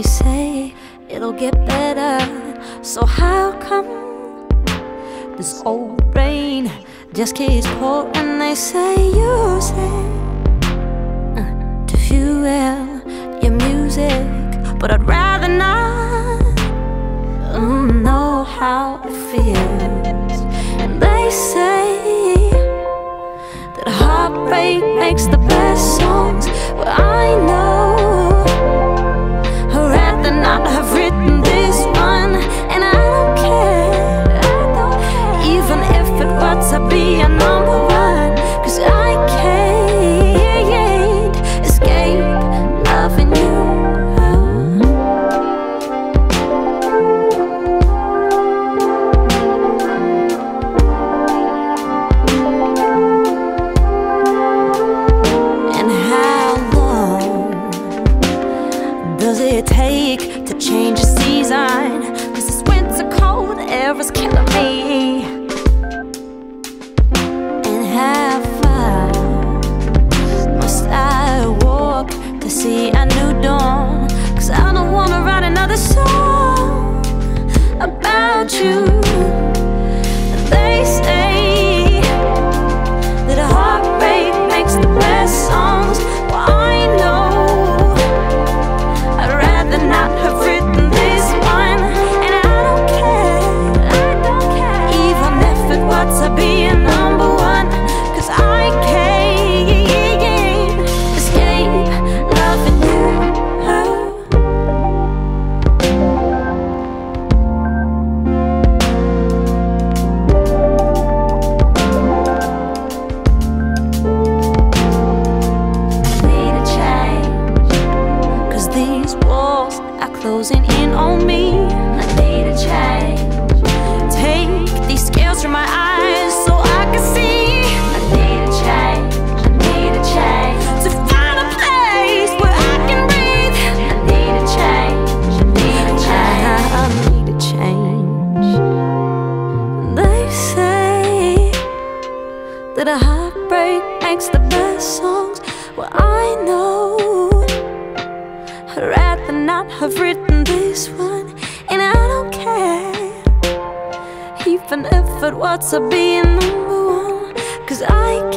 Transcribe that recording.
They say it'll get better. So how come this old rain just keeps pouring? They say use it uh, to fuel your music, but I'd rather not mm, know how it feels. And they say that heartbreak makes the best songs. Well, I know. Be a number one, cause I can't escape loving you. And how long does it take to change a season? Cause this winter cold air is killing me. These walls are closing in on me. I need a change. Take these scales from my eyes so I can see. I need a change. I need a change. To find a place where I can breathe. I need a change. I need a change. I need a change. They say that a heartbreak makes the best songs. Well, even what's it being number one, cause I